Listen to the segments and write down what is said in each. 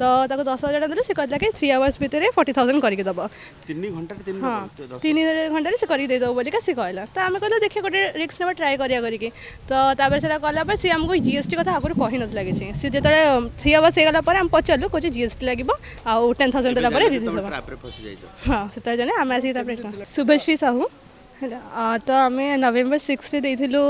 ତ ତାକୁ ଦଶ ହଜାର ଟଙ୍କା ଦେଲେ ସେ କହିଲା କି ଥ୍ରୀ ଆୱାର୍ସ ଭିତରେ ଫର୍ଟି ଥାଉଜେଣ୍ଡ କରିକି ଦେବ ତିନି ଘଣ୍ଟାରେ ହଁ ତିନି ଘଣ୍ଟାରେ ସେ କରିକି ଦେଇଦେବ ବୋଲିକା ସେ କହିଲା ତ ଆମେ କହିଲୁ ଦେଖିବା ଗୋଟେ ରିକ୍ସ ନେବା ଟ୍ରାଏ କରିବା କରିକି ତ ତାପରେ ସେଟା କଲା ପରେ ସିଏ ଆମକୁ ଜି ଏସ୍ ଟି କଥା ଆଗରୁ କହିନଥିଲା କିଛି ସେ ଯେତେବେଳେ ଥ୍ରୀ ଆୱାର୍ସ ହେଇଗଲା ପରେ ଆମେ ପଚାରିଲୁ କହୁଛି ଜି ଏସ୍ ଟି ଲାଗିବ ଆଉ ଟେନ୍ ଥାଉଜେଣ୍ଡ ଦେଲା ପରେ ରିଲିଜ୍ ହେବ ହଁ ସେତେବେଳେ ଜଣେ ଆମେ ଆସିକି ତାପରେ ଶୁଭଶ୍ରୀ ସାହୁ ତ ଆମେ ନଭେମ୍ବର ସିକ୍ସରେ ଦେଇଥିଲୁ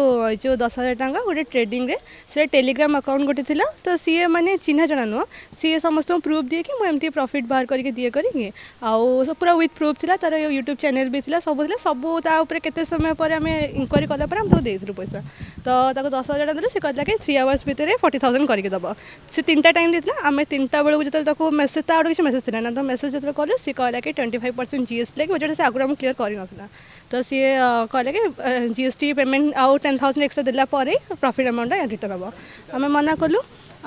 ଯେଉଁ ଦଶ ହଜାର ଟଙ୍କା ଗୋଟେ ଟ୍ରେଡିଂରେ ସେଟା ଟେଲିଗ୍ରାମ ଆକାଉଣ୍ଟ ଗୋଟେ ଥିଲା ତ ସିଏ ମାନେ ଚିହ୍ନା ଜଣା ନୁହଁ ସିଏ ସମସ୍ତଙ୍କୁ ପ୍ରୁଫ୍ ଦିଏ କି ମୁଁ ଏମିତି ପ୍ରଫିଟ୍ ବାହାର କରିକି ଦିଏ କରିକି ଆଉ ପୁରା ୱିଥ୍ ପ୍ରୁଫ୍ ଥିଲା ତା'ର ୟୁଟ୍ୟୁବ୍ ଚ୍ୟାନେଲ୍ ବି ଥିଲା ସବୁ ଥିଲା ସବୁ ତା ଉପରେ କେତେ ସମୟ ପରେ ଆମେ ଇନକ୍ୱାରି କଲା ପରେ ଆମେ ତାକୁ ଦେଇଥିଲୁ ପଇସା ତ ତାକୁ ଦଶ ହଜାର ଟଙ୍କା ଦେଲେ ସେ କହିଲା କି ଥ୍ରୀ ଆୱାର୍ସ ଭିତରେ ଫର୍ଟି ଥାଉଜେଣ୍ଡ କରିକି ଦେବ ସେ ତିନିଟା ଟାଇମ୍ ଦେଇଥିଲା ଆମେ ତିନିଟା ବେଳକୁ ଯେତେବେଳେ ତାକୁ ମେସେଜ୍ ତା ଆଡ଼ୁ କିଛି ମେସେଜ୍ ଥିଲା ନା ତ ମେସେଜ୍ ଯେତେବେଳେ କଲେ ସେ କହିଲା କି twenty five percent G S ଲାଗିବ ଯେଉଁଟା ସେ ଆଗରୁ ଆମକୁ କ୍ଲିୟର୍ କରିନଥିଲା प्लस ये कहले कि टी पेमेंट आउ टेन थाउजेंड एक्सट्रा देला प्रफिट प्रॉफिट अमाउंट एडिटर हम आम मना कलु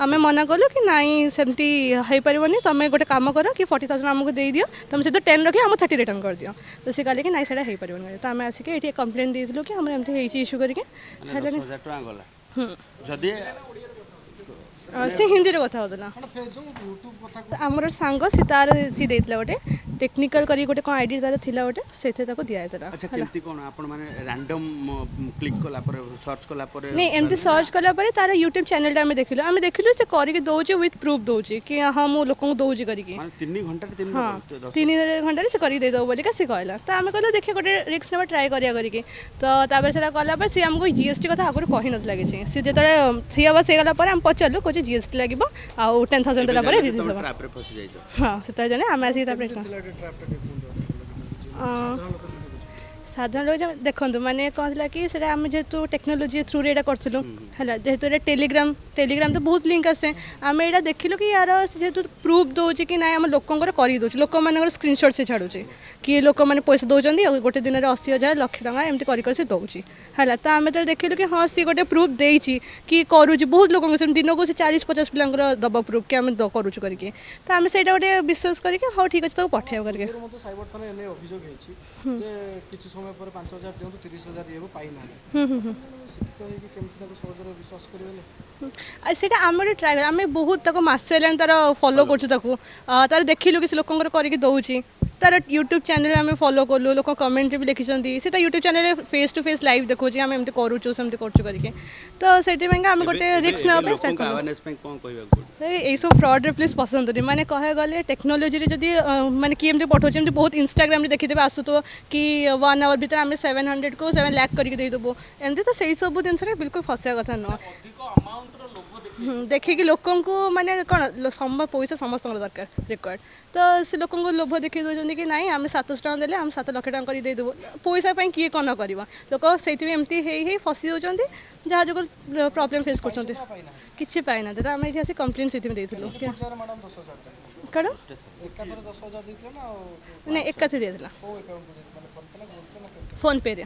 आम मना कलु कि नाई सेमती हो पारनि तुम गोटे कम कर कि फोर्टी थाउजेंड आमको दे दि तुम से टेन रखिए आम थर्टी रिटर्न कर दियो तो सी कहले तो कि नाई सेटा तो आम आसिक ये कंप्लेन देलु कि आम एमती इश्यू करके जदि हिंदी रे कथा होदला हमर सांग सितार सी देतला गोटे टेक्निकल करी गोटे कोन आईडी दादा थिला ओटे सेथे ताको दिया हेतला अच्छा केमती कोन आपण माने रैंडम क्लिक कला पर सर्च कला पर नहीं एमती सर्च कला पर तारा YouTube चैनल टा में देखिलो हमें देखिलो से करी के दोजे विथ प्रूफ दोजे कि हां मो लोकन दोजे करी के माने 3 घंटा रे 3 घंटा 3 घंटा से करी दे दो बोले का से कहला त हमें कहलो देखे गोटे रिस्क नेबा ट्राई करिया करी के तो तबे सेला कला पर से हमको जीएसटी कथा आगु कहि नथ लागे छे से जेतले 3 आवर्स हे गला पर हम पचलु कोजे जीएसटी लागबो आ 10000 दला पर रिलीज होबा हां सेता जने से ता तापरे ट्रैफिक ସାଧାରଣ ଲୋକ ଦେଖନ୍ତୁ ମାନେ କ'ଣ ଥିଲା କି ସେଇଟା ଆମେ ଯେହେତୁ ଟେକ୍ନୋଲୋଜି ଥ୍ରୁରେ ଏଇଟା କରୁଥିଲୁ ହେଲା ଯେହେତୁ ଏଇଟା ଟେଲିଗ୍ରାମ ଟେଲିଗ୍ରାମ ତ ବହୁତ ଲିଙ୍କ ଆସେ ଆମେ ଏଇଟା ଦେଖିଲୁ କି ୟାର ଯେହେତୁ ପ୍ରୁଫ୍ ଦେଉଛି କି ନାହିଁ ଆମ ଲୋକଙ୍କର କରିଦେଉଛି ଲୋକମାନଙ୍କର ସ୍କ୍ରିନ୍ସଟ୍ ସେ ଛାଡ଼ୁଛି କିଏ ଲୋକମାନେ ପଇସା ଦେଉଛନ୍ତି ଆଉ ଗୋଟେ ଦିନରେ ଅଶୀ ହଜାର ଲକ୍ଷେ ଟଙ୍କା ଏମିତି କରି କରି ସେ ଦେଉଛି ହେଲା ତ ଆମେ ତ ଦେଖିଲୁ କି ହଁ ସିଏ ଗୋଟେ ପ୍ରୁଫ୍ ଦେଇଛି କି କରୁଛି ବହୁତ ଲୋକଙ୍କୁ ସେମିତି ଦିନକୁ ସେ ଚାଳିଶ ପଚାଶ ପିଲାଙ୍କର ଦେବ ପ୍ରୁଫ୍ କି ଆମେ କରୁଛୁ କରିକି ତ ଆମେ ସେଇଟା ଗୋଟେ ବିଶ୍ୱାସ କରିକି ହଉ ଠିକ୍ ଅଛି ତାକୁ ପଠାଇବ କରିକି କିଛି ସମୟ ପରେ ପାଞ୍ଚ ହଜାର ଦିଅନ୍ତୁ ତିରିଶ ହଜାର ଇଏ ହେବ ପାଇନାହାନ୍ତି ଶିକ୍ଷିତ ହେଇକି କେମିତି ତାକୁ ସହଜରେ ବିଶ୍ୱାସ କରିବେନି ସେଇଟା ଆମର ଟ୍ରାଏ ଆମେ ବହୁତ ତାକୁ ମାସେ ହେଲାଣି ତାର ଫଲୋ କରୁଛୁ ତାକୁ ତାର ଦେଖିଲୁ କିଛି ଲୋକଙ୍କର କରିକି ଦେଉଛି तार यूट्यूब चैनल आम फलो कलु लोक कमेंट भी लिखिं से YouTube channel face to face live देखिए आम एम करुचु सेमती करके तो से गोटे रिक्स ना यू फ्रड्रे प्लीज पसंद नहीं मैंने कह गले टेक्नोलोजी जब मैंने किए पठाऊ बहुत इनस्टाग्राम देखिथे आसुथो कि वन आवर भितर आम सेवेन हंड्रेड को सेवेन लाख करके देदेबू एम तो सही सब जिन बिल्कुल फसा कथ नुह ଦେଖିକି ଲୋକଙ୍କୁ ମାନେ କ'ଣ ପଇସା ସମସ୍ତଙ୍କର ଦରକାର ରେକର୍ଡ଼ ତ ସେ ଲୋକଙ୍କୁ ଲୋଭ ଦେଖେଇ ଦେଉଛନ୍ତି କି ନାଇଁ ଆମେ ସାତଶହ ଟଙ୍କା ଦେଲେ ଆମେ ସାତ ଲକ୍ଷ ଟଙ୍କା କରି ଦେଇଦେବୁ ପଇସା ପାଇଁ କିଏ କ'ଣ କରିବ ଲୋକ ସେଇଥିପାଇଁ ଏମିତି ହେଇ ହେଇ ଫସି ଯାଉଛନ୍ତି ଯାହା ଯୋଗୁଁ ପ୍ରୋବ୍ଲେମ୍ ଫେସ୍ କରୁଛନ୍ତି କିଛି ପାଇନାହାନ୍ତି ତ ଆମେ ଏଠି ଆସି କମ୍ପ୍ଲେନ୍ ସେଇଥିପାଇଁ ଦେଇଥିଲୁ କ'ଣ ନାଇଁ ଏକାଥରେ ଦିଆଥିଲା ଫୋନ୍ପେରେ